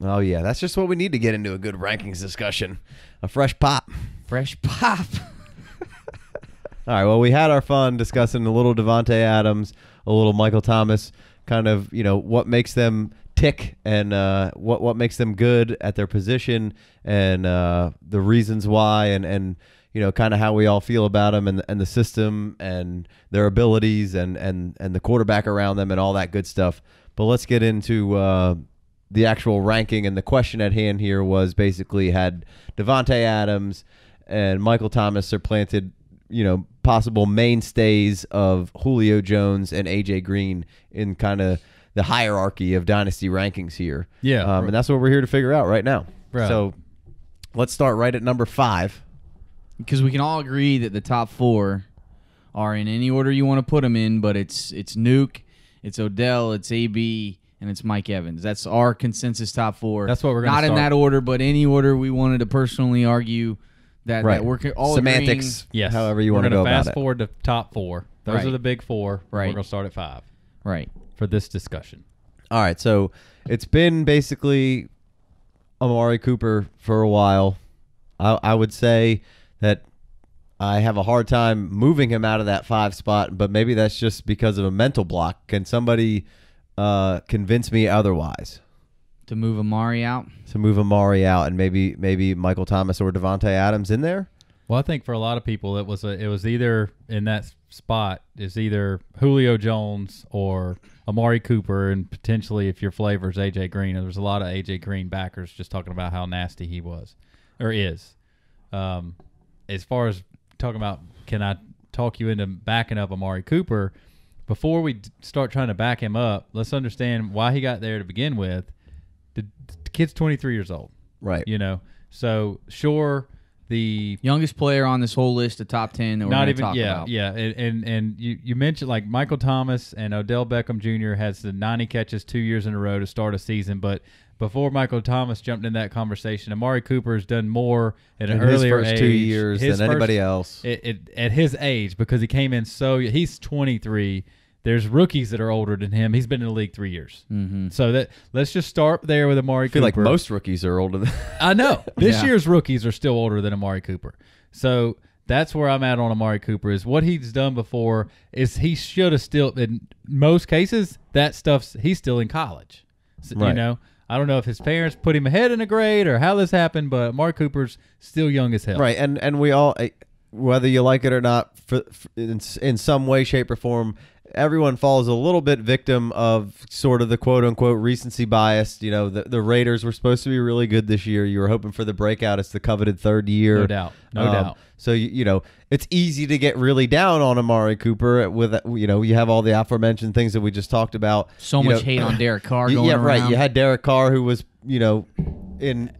Oh yeah, that's just what we need to get into a good rankings discussion. A fresh pop. Fresh pop. All right. Well, we had our fun discussing a little Davante Adams, a little Michael Thomas, kind of you know what makes them tick and uh, what what makes them good at their position and uh, the reasons why and and you know kind of how we all feel about them and and the system and their abilities and and and the quarterback around them and all that good stuff. But let's get into uh, the actual ranking and the question at hand here was basically had Davante Adams and Michael Thomas supplanted, you know, possible mainstays of Julio Jones and AJ Green in kind of the hierarchy of dynasty rankings here. Yeah. um, and that's what we're here to figure out right now. Right. So let's start right at number five. Because we can all agree that the top four are in any order you want to put them in, but it's it's Nuke, it's Odell, it's AB, and it's Mike Evans. That's our consensus top four. That's what we're gonna not in that order, but any order we wanted to personally argue that, Right. that we're all Semantics. Yes. However you We're want to gonna go about it. fast forward to top four. Those Right. are the big four. Right. We're gonna start at five right. for this discussion. All right, so it's been basically Amari Cooper for a while. I, I would say that I have a hard time moving him out of that five spot, but maybe that's just because of a mental block. Can somebody uh, convince me otherwise To move Amari out. to move Amari out and maybe maybe Michael Thomas or Davante Adams in there? Well, I think for a lot of people, it was a, it was either in that spot is either Julio Jones or Amari Cooper, and potentially if your flavor is AJ Green. And There's a lot of AJ Green backers just talking about how nasty he was or is. Um, as far as talking about, can I talk you into backing up Amari Cooper? Before we start trying to back him up, let's understand why he got there to begin with. The, the kid's 23 years old Right. you know. So sure, the Youngest player on this whole list of top ten that we're not even talk yeah about. yeah, and, and and you you mentioned like Michael Thomas and Odell Beckham Jr. has the 90 catches two years in a row to start a season, but before Michael Thomas jumped in that conversation, Amari Cooper has done more at an In his earlier first age, two years his than anybody else. It, it, at his age because he came in so he's 23. There's rookies that are older than him. He's been in the league three years. Mm-hmm. So that let's just start there with Amari I feel like most rookies are older than I know this Yeah. year's rookies are still older than Amari Cooper. So that's where I'm at on Amari Cooper. Is what he's done before is he should have still in most cases that stuff's he's still in college. So, You know, I don't know if his parents put him ahead in a grade or how this happened, but Amari Cooper's still young as hell. Right, and and we all, eh, whether you like it or not, for, for in in some way, shape, or form, everyone falls a little bit victim of sort of the quote unquote recency bias. You know, the the Raiders were supposed to be really good this year. You were hoping for the breakout. It's the coveted third year, No doubt. No Um, doubt. So you, you know, it's easy to get really down on Amari Cooper with you know you have all the aforementioned things that we just talked about. So You much know, hate on Derek Carr yeah, right. around. You had Derek Carr who was you know in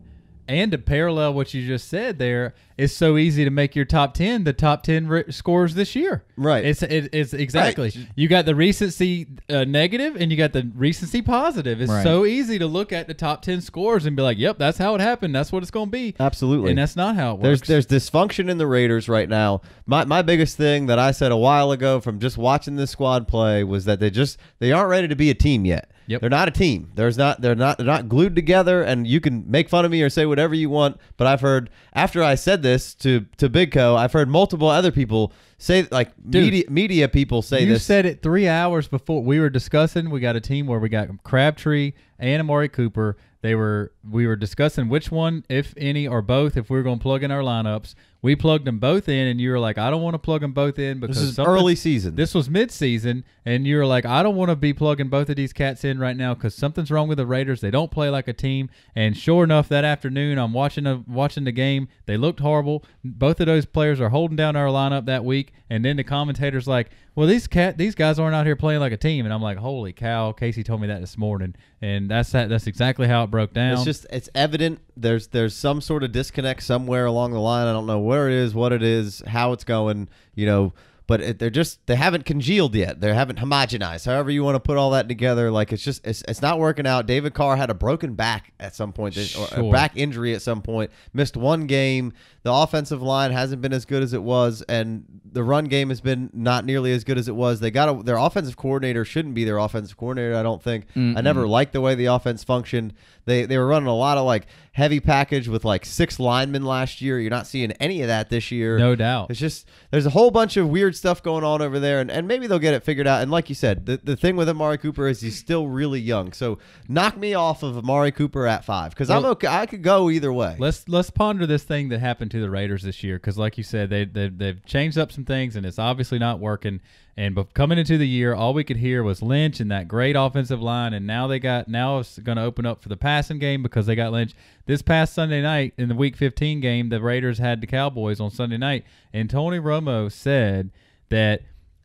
And to parallel what you just said there, it's so easy to make your top 10 the top 10 ri- scores this year. Right. It's it, it's exactly. Right. You got the recency uh, negative and you got the recency positive. It's Right. so easy to look at the top 10 scores and be like, "Yep, that's how it happened. That's what it's going to be." absolutely And that's not how it There's works. there's dysfunction in the Raiders right now. My my biggest thing that I said a while ago from just watching this squad play was that they just they aren't ready to be a team yet. Yep. They're not a team. There's not they're not they're not glued together and you can make fun of me or say whatever you want, but I've heard after I said this to to Big Co, I've heard multiple other people say like Dude, media media people say you this. You said it three hours before we were discussing. We got a team where we got Crabtree and Amari Cooper. They were we were discussing which one, if any, or both, if we were going to plug in our lineups. We plugged them both in, and you were like, "I don't want to plug them both in because this is early season. This was mid-season, and you were like, "I don't want to be plugging both of these cats in right now because something's wrong with the Raiders. They don't play like a team." And sure enough, that afternoon, I'm watching the watching the game. They looked horrible. Both of those players are holding down our lineup that week, and then the commentators like, "Well, these cat these guys aren't out here playing like a team." And I'm like, "Holy cow!" Casey told me that this morning, and that's that. That's exactly how it broke down. It's just it's evident there's there's some sort of disconnect somewhere along the line. I don't know where it is, what it is, how it's going. You know, but it, they're just they haven't congealed yet. They haven't homogenized. However you want to put all that together, like it's just it's, it's not working out. David Carr had a broken back at some point, this- or a back injury at some point. Missed one game. The offensive line hasn't been as good as it was, and the run game has been not nearly as good as it was. They got a, their offensive coordinator shouldn't be their offensive coordinator. I don't think. I never liked the way the offense functioned. They they were running a lot of like heavy package with like six linemen last year. You're not seeing any of that this year. No doubt. It's just there's a whole bunch of weird stuff going on over there, and, and maybe they'll get it figured out. And like you said, the, the thing with Amari Cooper is he's still really young. So knock me off of Amari Cooper at five because I'm okay. I could go either way. Let's let's ponder this thing that happened to the Raiders this year because, like you said, they, they they've changed up some things and it's obviously not working. And coming into the year, all we could hear was Lynch and that great offensive line, and now they got now it's going to open up for the passing game because they got Lynch this past Sunday night in the Week 15 game. The Raiders had the Cowboys on Sunday night, and Tony Romo said that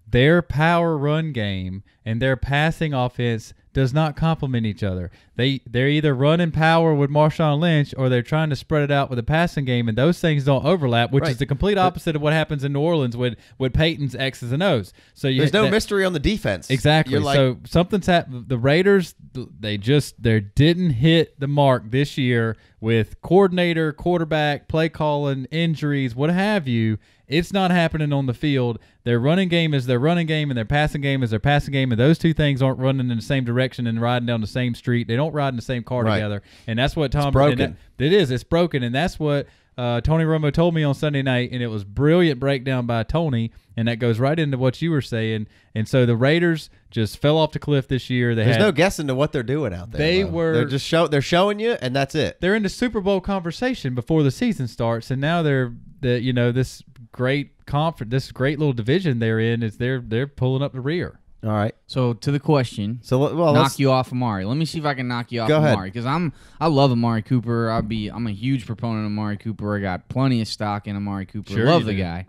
their power run game and their passing offense does not complement each other. They they're either running power with Marshawn Lynch or they're trying to spread it out with a passing game, and those things don't overlap, which Right. is the complete opposite of what happens in New Orleans with with Peyton's X's and O's. So you There's no that- mystery on the defense. Exactly. Like, so something's happened. The Raiders, they just they didn't hit the mark this year with coordinator, quarterback, play calling, injuries, what have you. It's not happening on the field. Their running game is their running game, and their passing game is their passing game, and those two things aren't running in the same direction and riding down the same street. They don't ride in the same car Right. together, and that's what Tom. broken. and that- it is. It's broken, and that's what uh, Tony Romo told me on Sunday night, and it was brilliant breakdown by Tony, and that goes right into what you were saying. And so the Raiders just fell off the cliff this year. They there's had, no guessing to what they're doing out there. They though. were- They're just show. They're showing you, and that's it. they're in the Super Bowl conversation before the season starts, and now they're the you know this great conference, this great little division they're in is they're they're pulling up the rear. All right. So to the question, So well, knock you off Amari. Let me see if I can knock you off Go. Amari because I'm I love Amari Cooper. I'll be I'm a huge proponent of Amari Cooper. I got plenty of stock in Amari Cooper. Sure love the do. guy,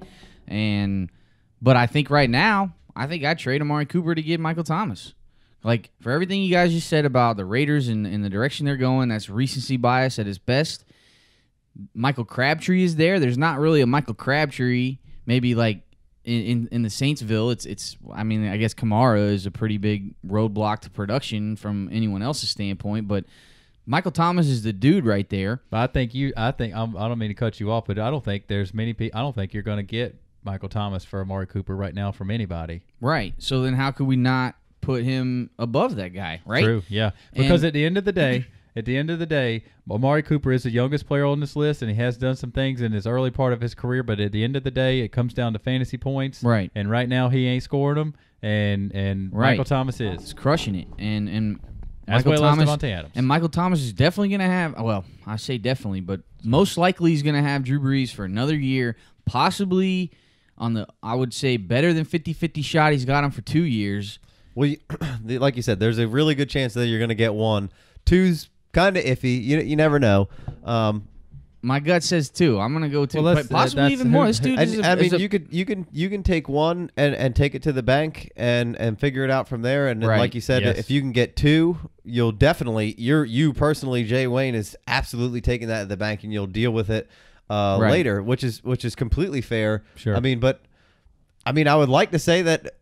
and but I think right now I think I'd trade Amari Cooper to get Michael Thomas. Like for everything you guys just said about the Raiders and, and the direction they're going, that's recency bias at its best. Michael Crabtree is there. There's not really a Michael Crabtree. Maybe like in, in, in the Saintsville, it's it's. I mean, I guess Kamara is a pretty big roadblock to production from anyone else's standpoint, but Michael Thomas is the dude right there. But I think you, I think I'm, I don't mean to cut you off, but I don't think there's many people. I don't think you're going to get Michael Thomas for Amari Cooper right now from anybody. Right. So then, how could we not put him above that guy? Right. True. Yeah. Because And- at the end of the day, at the end of the day, Amari Cooper is the youngest player on this list, and he has done some things in his early part of his career. But at the end of the day, it comes down to fantasy points. Right. And right now, he ain't scoring them, and and Right. Michael Thomas He's is. crushing it, and and As Michael well as Thomas Davante Adams. and Michael Thomas is definitely going to have. Well, I say definitely, but most likely he's going to have Drew Brees for another year, possibly on the I would say better than 50-50 shot. He's got him for two years. well, you, like you said, there's a really good chance that you're going to get one. Two's kind of iffy. You you never know. Um, My gut says two. I'm going to go two, Well, but that's- possibly that's even who- more. This dude is. and, a- I mean, is a- you could you can you can take one and, and take it to the bank and and figure it out from there. And then, Right. like you said, Yes. if you can get two, you'll definitely you're you personally, Jay Wayne is absolutely taking that at the bank, and you'll deal with it uh, Right. later, which is which is completely fair. Sure. I mean, but I mean, I would like to say that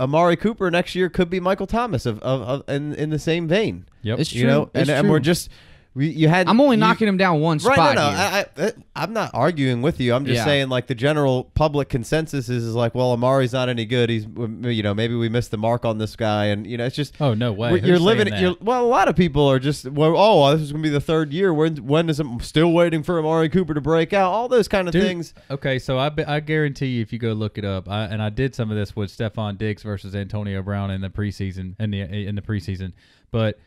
Amari Cooper next year could be Michael Thomas of, of, of in in the same vein. Yep. It's true. You know, and, It's and true. we're just we, you had. I'm only you- knocking him down one Right, spot no, no, here. I, I, eh, I'm not arguing with you. I'm just Yeah. saying, like the general public consensus is, is like, well, Amari's not any good. He's, you know, maybe we missed the mark on this guy, and you know, it's just. Oh no way! You're Who's living. You're, well, a lot of people are just. Well, oh, this is gonna be the third year. When when is it? Still waiting for Amari Cooper to break out. All those kind of Dude, things. Okay, so I, I guarantee you, if you go look it up, I, and I did some of this with Stefon Diggs versus Antonio Brown in the preseason in the in the preseason, but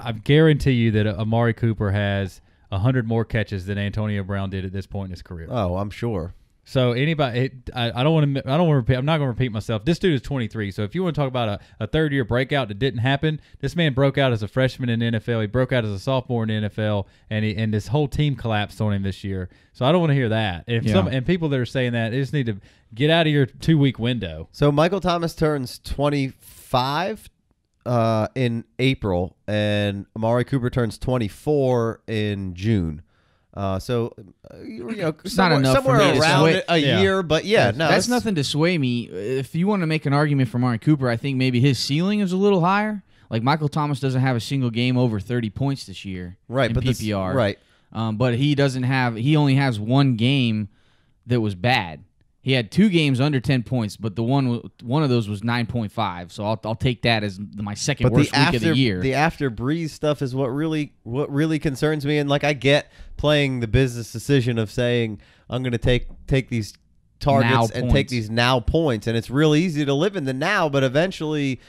I guarantee you that Amari Cooper has hundred more catches than Antonio Brown did at this point in his career. Oh, I'm sure. So anybody, it, I, I don't want to, I don't want to repeat. I'm not going to repeat myself. This dude is 23. So if you want to talk about a, a third year breakout that didn't happen, this man broke out as a freshman in the NFL. He broke out as a sophomore in the NFL, and he and this whole team collapsed on him this year. So I don't want to hear that. If Yeah. some and people that are saying that, they just need to get out of your two week window. So Michael Thomas turns 25 uh, in April, and Amari Cooper turns 24 in June. Uh, so uh, you, know, It's not somewhere, enough somewhere around sway- a Yeah. year, but yeah, no, That's nothing to sway me. If you want to make an argument for Amari Cooper, I think maybe his ceiling is a little higher. Like Michael Thomas doesn't have a single game over 30 points this year Right, in but this- PPR. right. Um, but he doesn't have. He only has one game that was bad. He had two games under 10 points, but the one one of those was 9.5. So I'll, I'll take that as my second But worst the week after of the year. the after Brees stuff is what really what really concerns me. And like I get playing the business decision of saying I'm going to take take these targets Now and take these now points, and it's real easy to live in the now, but eventually.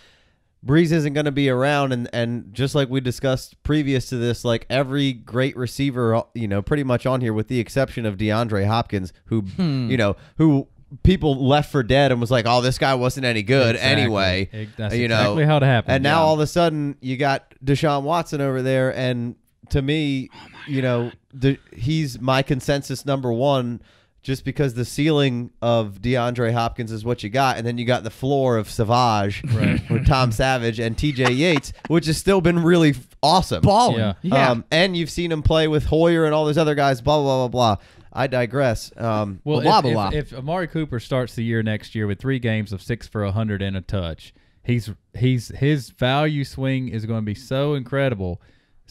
Brees isn't going to be around, and, and just like we discussed previous to this, like every great receiver, you know, pretty much on here, with the exception of DeAndre Hopkins, who, Hmm. you know, who people left for dead and was like, oh, this guy wasn't any good Exactly. anyway. That's you know, exactly how it happened. and now all of a sudden you got Deshaun Watson over there, and to me, you know, the, he's my consensus number one, just because the ceiling of DeAndre Hopkins is what you got, and then you got the floor of Savage with Tom Savage and T.J. Yates, which has still been really awesome. balling. Yeah. Yeah. Um, and you've seen him play with Hoyer and all those other guys. Blah blah blah blah blah. I digress. Um, Well, Blah, if, blah, blah. if, if Amari Cooper starts the year next year with three games of six for hundred and a touch, he's he's his value swing is going to be so incredible.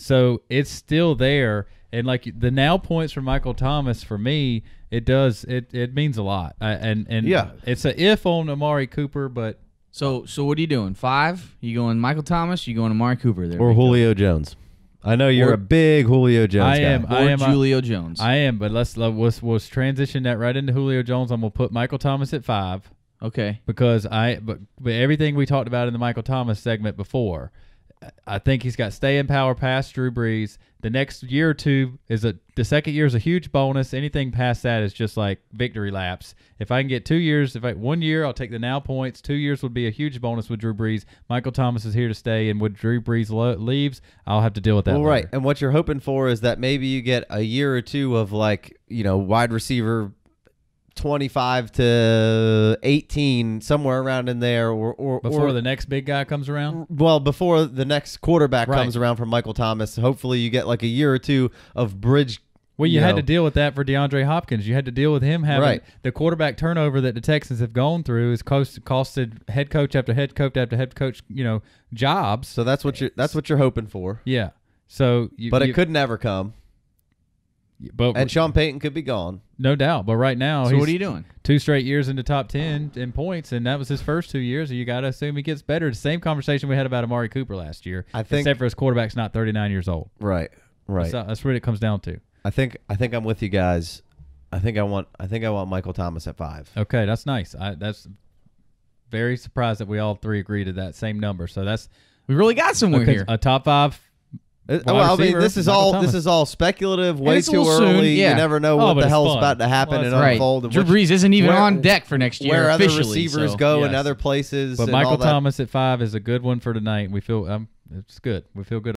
So it's still there, and like the now points for Michael Thomas for me, it does it it means a lot. I, and and Yeah. it's a if on Amari Cooper, but So so what are you doing? Five? You going Michael Thomas? You going Amari Cooper there? or Big Julio Jones. I know you're Or- a big Julio Jones I am. Dog? I Or am. Julio Jones. I am, but let's let, let's, let's transition that right into Julio Jones. I'm gonna put Michael Thomas at five. okay. because I but, but everything we talked about in the Michael Thomas segment before, I think he's got stay in power past Drew Brees. The next year or two is a the second year is a huge bonus. Anything past that is just like victory laps. If I can get two years, if I one year I'll take the now points. Two years would be a huge bonus with Drew Brees. Michael Thomas is here to stay, and when Drew Brees lo- leaves, I'll have to deal with that. Well, right. And what you're hoping for is that maybe you get a year or two of like, you know, wide receiver 25 to 18, somewhere around in there, or, or, Before or the next big guy comes around. well, before the next quarterback Right. comes around from Michael Thomas. Hopefully, you get like a year or two of bridge. Well, you, you had know- to deal with that for DeAndre Hopkins. You had to deal with him having Right. the quarterback turnover that the Texans have gone through has cost, costed head coach after head coach after head coach, you know, jobs. So that's what you're that's what you're hoping for. Yeah. So, you, But you- it could never come, but and Sean Payton could be gone. no doubt. But right now, So he's what are you doing? two straight years into top ten in points, and that was his first two years. You got to assume he gets better. The same conversation we had about Amari Cooper last year. I think- except for his quarterback's not thirty nine years old. Right. Right. So uh, that's what it comes down to. I think I think I'm with you guys. I think I want I think I want Michael Thomas at five. Okay, that's nice. I that's very surprised that we all three agree to that same number. So that's We really got somewhere Okay, here. a top five. Uh, Wide well, I mean, this is Michael all Thomas. this is all speculative, way too little soon, early. yeah. You never know Oh, what the it's hell's fun. about to happen Well, and right. unfold. and Drew which- Brees isn't even where- on deck for next year where other receivers so- go in Yes. other places. But and all Michael that. Thomas at five is a good one for tonight. We feel um, it's good. We feel good.